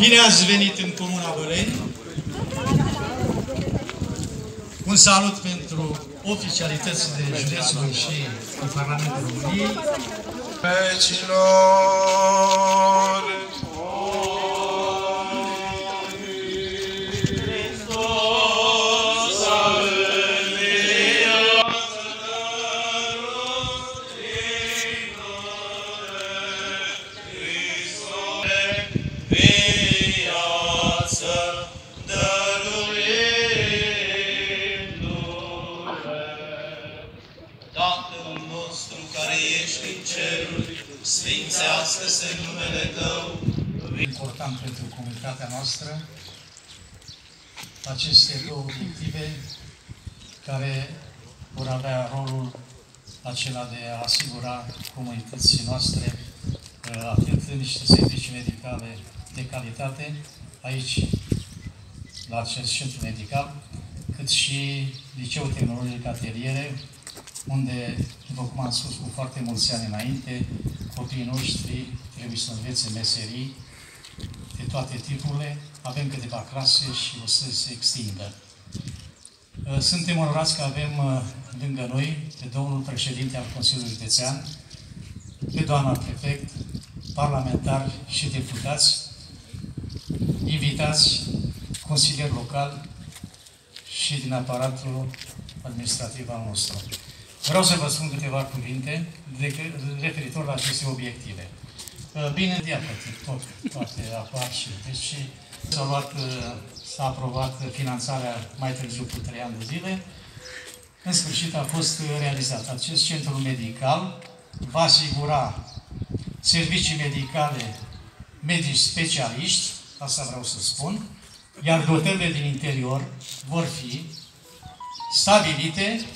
Bine ați venit în Comuna Băleni. Un salut pentru oficialitățile județului și în Parlamentul României. Pecilor! Sfințească-se numele Tău, Important pentru comunitatea noastră aceste două obiective care vor avea rolul acela de a asigura comunității noastre uh, atât niște servicii medicale de calitate aici, la acest centru medical, cât și Liceul Tehnologic Ateliere, unde, după cum am spus cu foarte mulți ani înainte, copiii noștri trebuie să învețe meserii de toate tipurile. Avem câteva clase și o să se extindă. Uh, Suntem onorați că avem uh, lângă noi pe domnul președinte al Consiliului Județean, pe doamna prefect, parlamentari și deputați, invitați, consilieri local și din aparatul administrativ al nostru. Vreau să vă spun câteva cuvinte de- referitor la aceste obiective. Uh, Bine, iată, tot, toate apar și deci s-a luat, uh, s-a aprobat finanțarea mai târziu cu trei ani de zile. În sfârșit a fost uh, realizat. Acest centru medical va asigura servicii medicale medici specialiști, asta vreau să spun, iar dotările din interior vor fi stabilite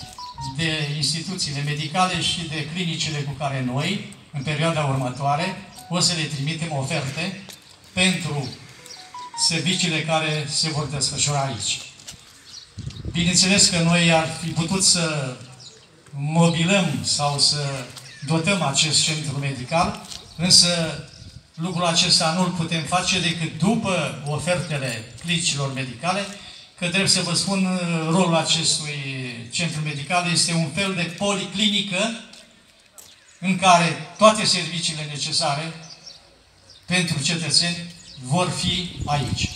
de instituțiile medicale și de clinicile cu care noi, în perioada următoare, o să le trimitem oferte pentru serviciile care se vor desfășura aici. Bineînțeles că noi ar fi putut să mobilăm sau să dotăm acest centru medical, însă lucrul acesta nu îl putem face decât după ofertele clinicilor medicale, că trebuie să vă spun, rolul acestui centru medical este un fel de policlinică în care toate serviciile necesare pentru cetățeni vor fi aici.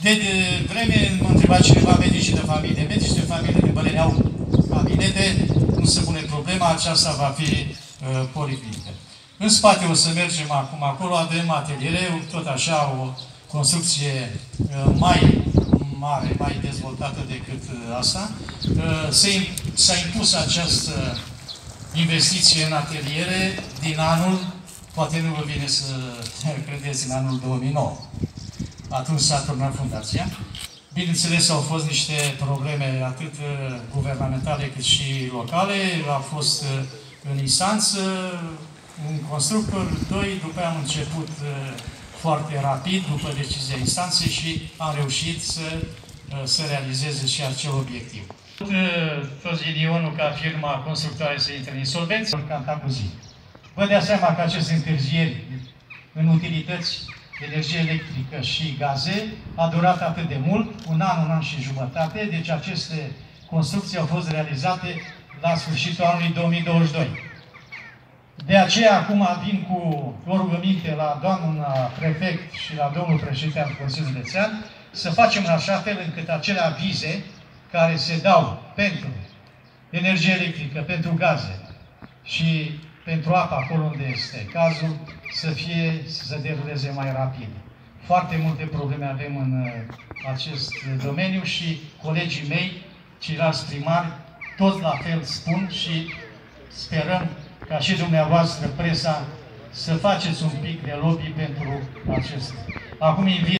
De, de vreme mă întreba cineva medici de familie. Medici de familie din Băleni au cabinete, nu se pune problema, aceasta va fi uh, policlinică. În spate o să mergem acum acolo, avem ateliere, tot așa o construcție uh, mai mare, mai dezvoltată decât uh, asta. Uh, se- S-a impus această investiție în ateliere din anul, poate nu vă vine să credeți, în anul 2009. Atunci s-a turnat fundația. Bineînțeles, au fost niște probleme atât uh, guvernamentale cât și locale. A fost uh, în instanță un constructor, doi, după aia am început uh, foarte rapid, după decizia instanței și am reușit să, uh, să realizeze și acel obiectiv. Toți ghinionul ca firma constructoare să intre în insolvență, în canta cu zi. Vă dea seama că aceste întârzieri în utilități, energie electrică și gaze a durat atât de mult, un an, un an și jumătate, deci aceste construcții au fost realizate la sfârșitul anului 2022. De aceea, acum vin cu o rugăminte la doamna prefect și la domnul președinte al Consiliului Județean să facem în așa fel încât acele avize care se dau pentru energie electrică, pentru gaze și pentru apă acolo unde este cazul, să fie, să se deruleze mai rapid. Foarte multe probleme avem în uh, acest domeniu și colegii mei, ceilalți primari, toți la fel spun și sperăm ca și dumneavoastră, presa, să faceți un pic de lobby pentru acest. Acum invit